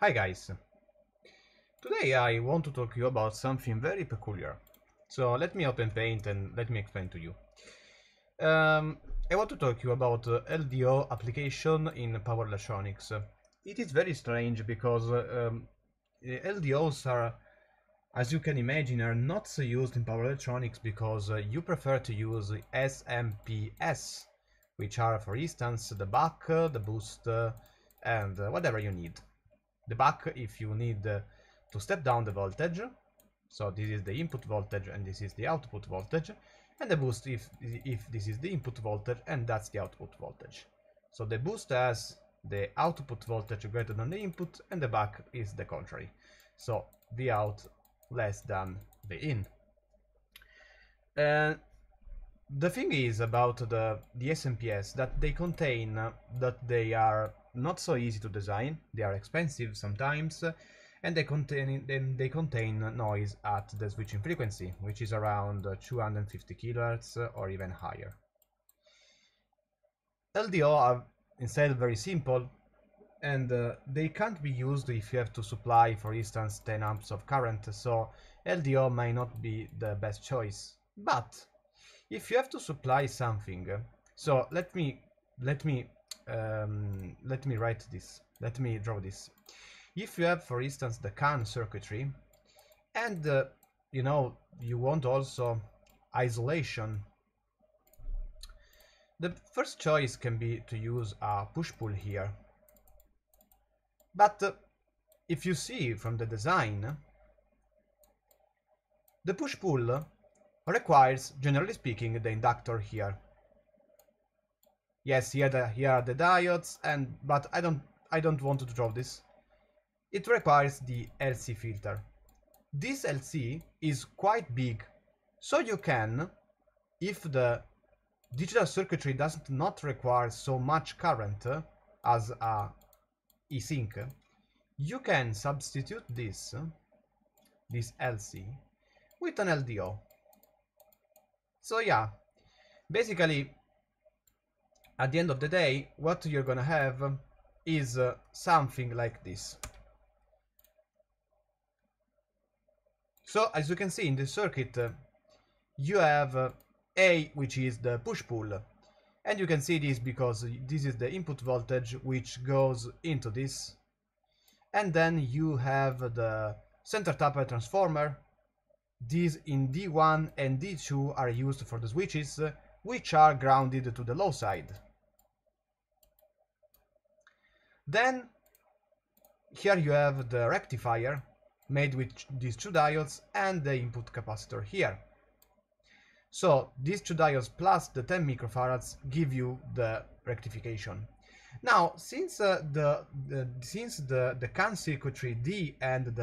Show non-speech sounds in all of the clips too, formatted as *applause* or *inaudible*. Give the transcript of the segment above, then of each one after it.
Hi guys! Today I want to talk to you about something very peculiar. So let me open Paint and let me explain to you. Um, I want to talk to you about uh, LDO application in power electronics. It is very strange because uh, um, LDOs are, as you can imagine, are not so used in power electronics because uh, you prefer to use SMPS, which are, for instance, the buck, the boost, and whatever you need. The buck if you need uh, to step down the voltage, so this is the input voltage and this is the output voltage, and the boost if, if this is the input voltage and that's the output voltage. So the boost has the output voltage greater than the input and the buck is the contrary. So the out less than the in. And the thing is about the, the SMPS that they contain uh, that they are not so easy to design, they are expensive sometimes, and they contain they contain noise at the switching frequency, which is around 250 kHz or even higher. LDO are instead very simple, and uh, they can't be used if you have to supply, for instance, 10 amps of current, so LDO may not be the best choice. But if you have to supply something, so let me let me um, let me write this. Let me draw this. If you have, for instance, the CAN circuitry, and uh, you know you want also isolation, the first choice can be to use a push-pull here. But uh, if you see from the design, the push-pull requires, generally speaking, the inductor here. Yes, here, the, here are the diodes, and but I don't I don't want to draw this. It requires the LC filter. This LC is quite big, so you can, if the digital circuitry does not require so much current uh, as a e-sync, you can substitute this, this LC, with an LDO. So yeah, basically at the end of the day, what you're gonna have is uh, something like this. So, as you can see in the circuit, uh, you have uh, A, which is the push-pull. And you can see this because this is the input voltage which goes into this. And then you have the center tapper transformer. These in D1 and D2 are used for the switches, which are grounded to the low side. Then here you have the rectifier made with these two diodes and the input capacitor here. So these two diodes plus the 10 microfarads give you the rectification. Now, since uh, the, the, since the the CAN circuitry D and the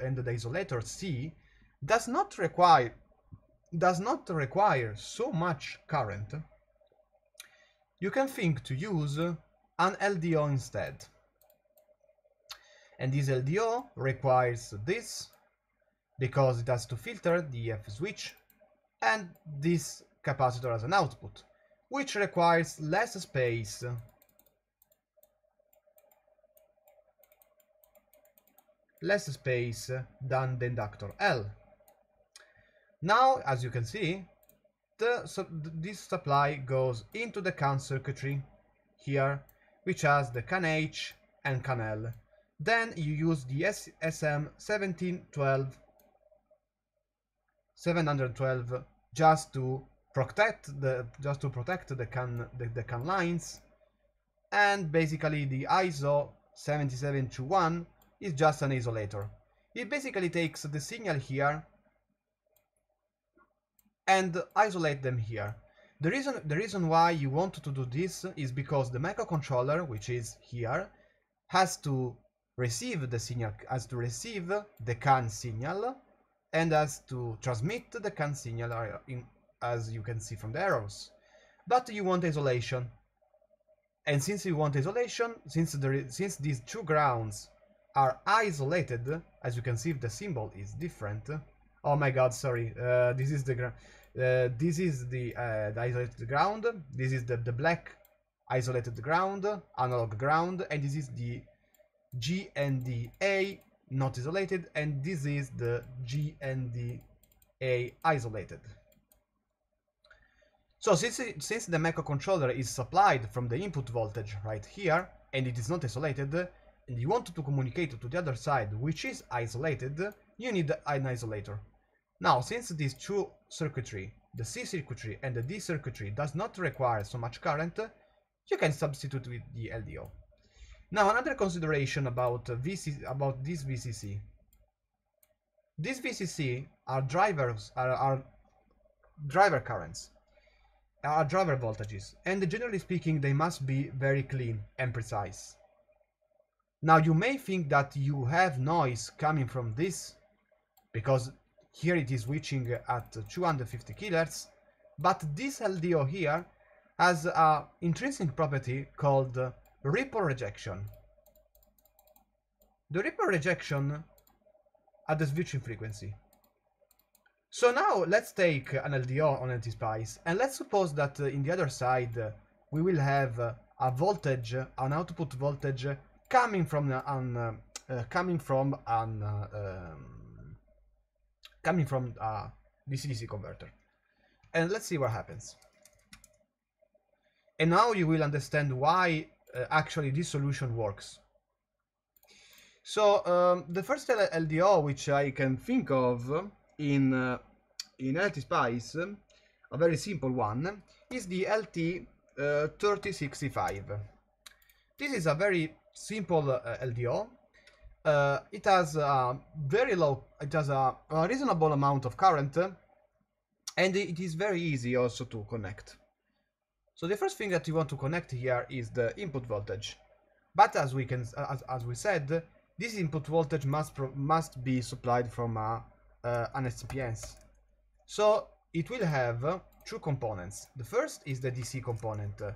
and the isolator C does not require does not require so much current, you can think to use an LDO instead. And this LDO requires this because it has to filter the F switch and this capacitor as an output, which requires less space less space than the inductor L. Now, as you can see, the, so this supply goes into the CAN circuitry here, which has the CAN H and CAN L. Then you use the SM1712 712 just to protect the just to protect the can the, the can lines and basically the ISO 7721 is just an isolator. It basically takes the signal here and isolate them here. The reason the reason why you want to do this is because the microcontroller, which is here, has to receive the signal, has to receive the CAN signal, and has to transmit the CAN signal, uh, in, as you can see from the arrows. But you want isolation. And since you want isolation, since is, since these two grounds are isolated, as you can see the symbol is different. Oh my god, sorry. Uh, this is the ground. Uh, this is the, uh, the isolated ground. This is the, the black isolated ground, analog ground, and this is the GNDA not isolated and this is the GNDA isolated. So since, it, since the microcontroller is supplied from the input voltage right here and it is not isolated and you want to communicate to the other side which is isolated, you need an isolator. Now since these two circuitry, the C circuitry and the D circuitry does not require so much current, you can substitute with the LDO. Now another consideration about uh, VC about this VCC. These VCC are drivers are, are driver currents, are driver voltages, and generally speaking they must be very clean and precise. Now you may think that you have noise coming from this because here it is reaching at 250 kHz, but this LDO here has an intrinsic property called ripple rejection. The ripple rejection at the switching frequency. So now let's take an LDO on LTSpice and let's suppose that uh, in the other side uh, we will have uh, a voltage, an output voltage coming from an uh, coming from an uh, um, coming from a DC-DC converter. And let's see what happens. And now you will understand why uh, actually this solution works. So um, the first LDO which I can think of in uh, in LTSpice, a very simple one, is the LT uh, 3065. This is a very simple uh, LDO. Uh, it has a very low, it has a, a reasonable amount of current, and it is very easy also to connect. So the first thing that you want to connect here is the input voltage. But as we can, as, as we said, this input voltage must must be supplied from a, uh, an SMPS. So it will have uh, two components. The first is the DC component, uh,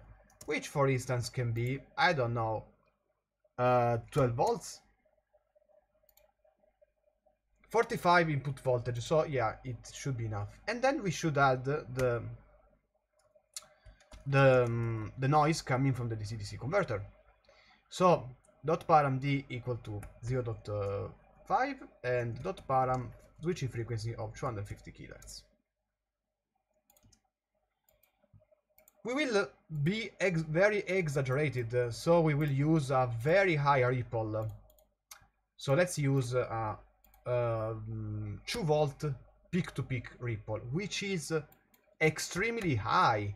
which for instance can be, I don't know, uh, 12 volts, 45 input voltage. So yeah, it should be enough. And then we should add the the, um, the noise coming from the DC-DC converter. So dot param d equal to 0 0.5 and dot param switching frequency of 250 kHz. We will be ex very exaggerated, uh, so we will use a very high ripple. So let's use a, a 2 volt peak to peak ripple, which is extremely high.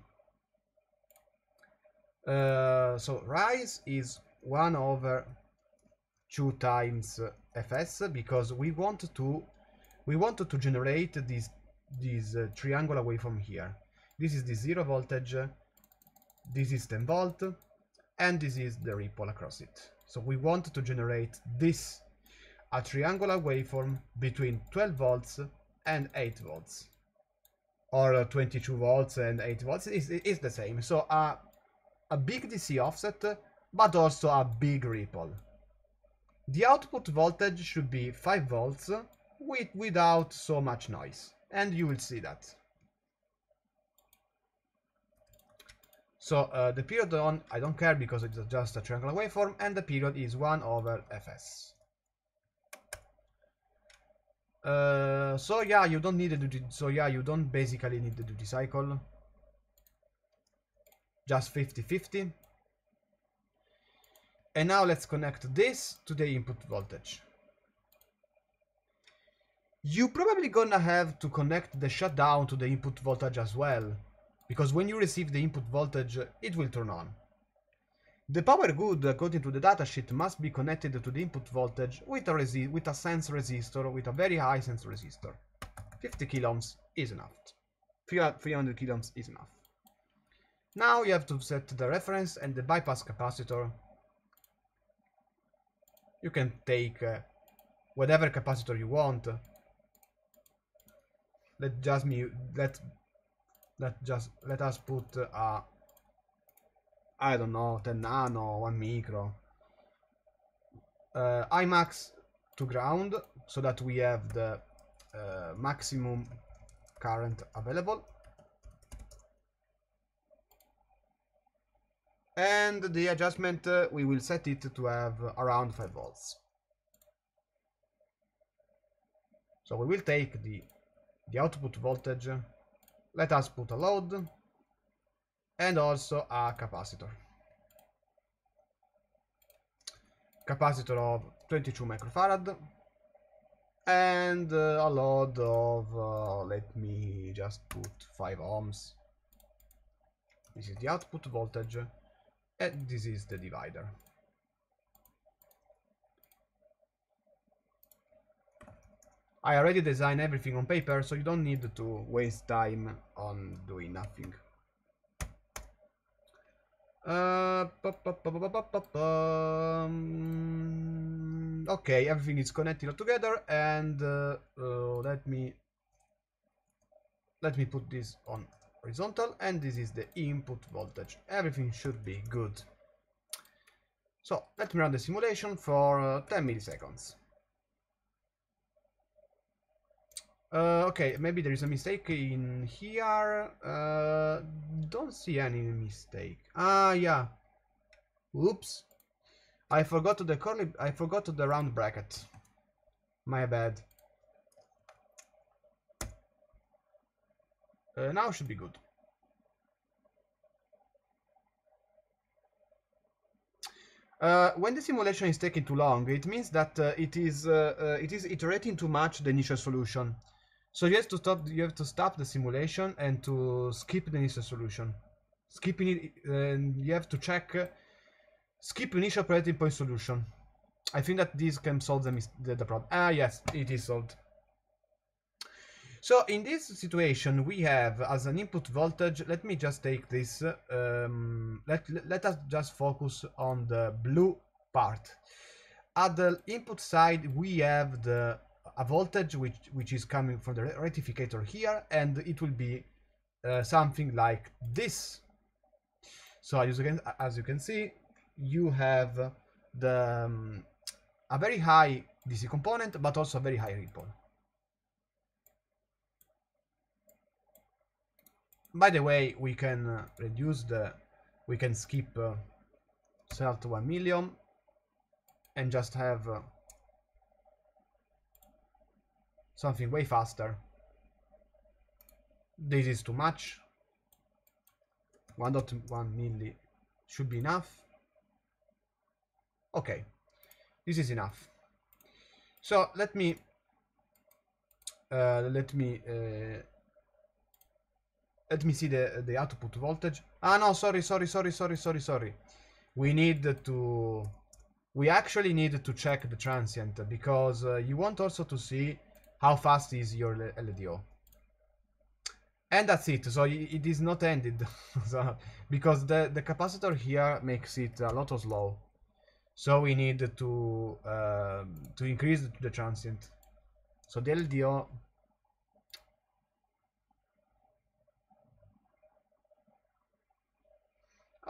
Uh, so rise is 1 over 2 times fs because we want to we wanted to generate this this uh, triangular from here. This is the zero voltage this is 10 volt and this is the ripple across it. So we want to generate this a triangular waveform between 12 volts and 8 volts or uh, 22 volts and 8 volts is, is the same so uh, a big DC offset, but also a big ripple. The output voltage should be 5 volts with, without so much noise, and you will see that. So uh, the period on, I don't care because it's just a triangular waveform, and the period is 1 over fs. Uh, so yeah, you don't need a duty, so yeah, you don't basically need the duty cycle just 50-50. And now let's connect this to the input voltage. You probably gonna have to connect the shutdown to the input voltage as well, because when you receive the input voltage, it will turn on. The power good, according to the datasheet, must be connected to the input voltage with a, with a sense resistor, with a very high sense resistor. 50 kiloohms is enough. 300 kiloohms is enough. Now you have to set the reference and the bypass capacitor. You can take uh, whatever capacitor you want. Let just me let let just let us put a uh, I don't know 10 nano 1 micro. Uh, imax to ground so that we have the uh, maximum current available. And the adjustment uh, we will set it to have around 5 volts. So we will take the the output voltage. Let us put a load and also a capacitor capacitor of 22 microfarad and uh, a load of uh, let me just put 5 ohms this is the output voltage and this is the divider. I already designed everything on paper, so you don't need to waste time on doing nothing. Uh, okay, everything is connected together, and uh, uh, let me let me put this on horizontal and this is the input voltage everything should be good so let me run the simulation for uh, 10 milliseconds uh, okay maybe there is a mistake in here. Uh, don't see any mistake. Ah yeah. Oops. I forgot the curly I forgot the round bracket. My bad. Uh, now should be good. Uh, when the simulation is taking too long, it means that uh, it is uh, uh, it is iterating too much the initial solution. So you have to stop you have to stop the simulation and to skip the initial solution. Skipping it, and you have to check uh, skip initial operating point solution. I think that this can solve the, the, the problem. Ah, yes, it is solved. So in this situation, we have as an input voltage, let me just take this, um, let, let us just focus on the blue part. At the input side, we have the a voltage which, which is coming from the rectificator here, and it will be uh, something like this. So as you can, as you can see, you have the um, a very high DC component, but also a very high ripple. By the way, we can uh, reduce the, we can skip uh, cell to 1 million and just have uh, something way faster. This is too much. 1.1 milli should be enough. Okay, this is enough. So let me uh, let me uh, let me see the the output voltage ah no sorry sorry sorry sorry sorry sorry we need to we actually need to check the transient because uh, you want also to see how fast is your LDO and that's it. So it is not ended. *laughs* So, because the the capacitor here makes it a lot of slow. So we need to uh, to increase the transient. So the LDO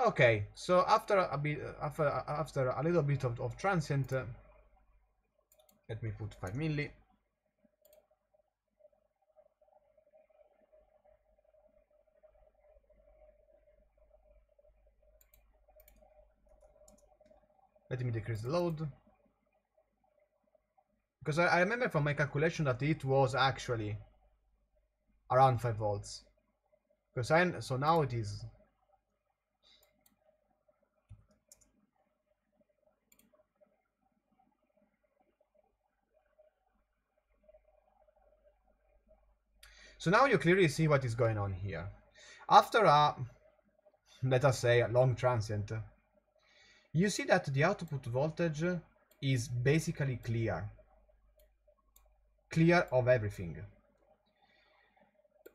Okay, so after a bit, after after a little bit of, of transient, uh, let me put 5 milli. Let me decrease the load. Because I, I remember from my calculation that it was actually around 5 volts. Because I, so now it is So now you clearly see what is going on here. After a, let us say, a long transient, you see that the output voltage is basically clear. Clear of everything.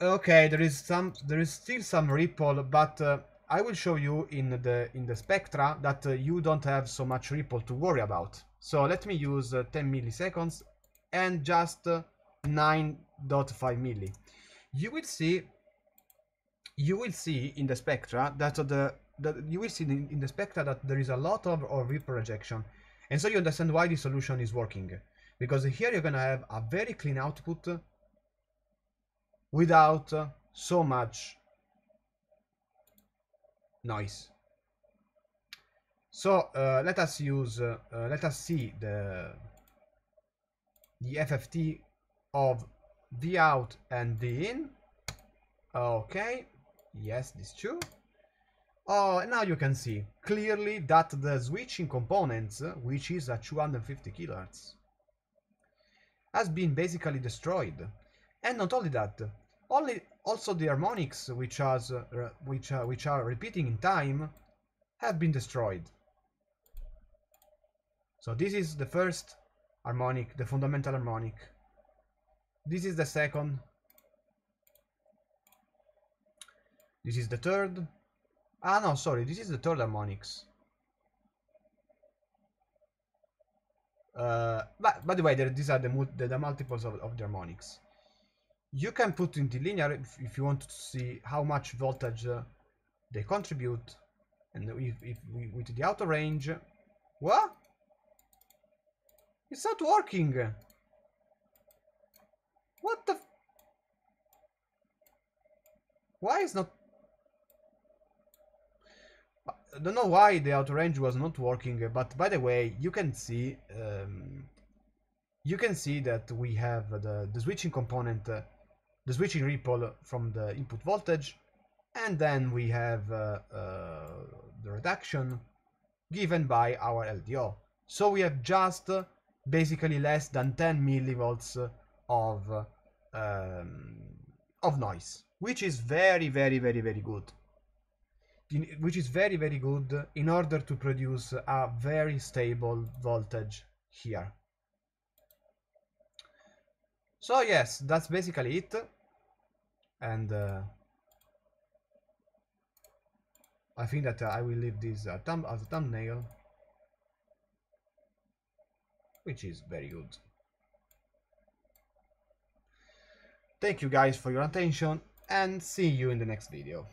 Okay, there is some, there is still some ripple, but uh, I will show you in the in the spectra that uh, you don't have so much ripple to worry about. So let me use uh, 10 milliseconds and just uh, 9.5 milli you will see you will see in the spectra that the that you will see in, the spectra that there is a lot of, ripple rejection and so you understand why the solution is working because here you're gonna have a very clean output without so much noise So uh, let us use, uh, uh, let us see the the FFT of the out and the in. Okay, yes, this true. Oh, now you can see clearly that the switching components, which is at 250 kilohertz, has been basically destroyed. And not only that, only also the harmonics, which has uh, which uh, which are repeating in time, have been destroyed. So this is the first harmonic, the fundamental harmonic. This is the second. This is the third. Ah no, sorry, this is the third harmonics. Uh, but by the way, there, these are the, the, the multiples of, of, the harmonics. You can put in the linear if, if you want to see how much voltage uh, they contribute, and if, if we, with the outer range, what? It's not working. What the? Why is not? I don't know why the outer range was not working, but by the way, you can see um, you can see that we have the, the switching component, uh, the switching ripple from the input voltage, and then we have uh, uh, the reduction given by our LDO. So we have just basically less than 10 millivolts of um, of noise, which is very, very, very, very good which is very very good in order to produce a very stable voltage here. So yes, that's basically it. And uh, I think that uh, I will leave this uh, thumb as a thumbnail, which is very good. Thank you guys for your attention and see you in the next video.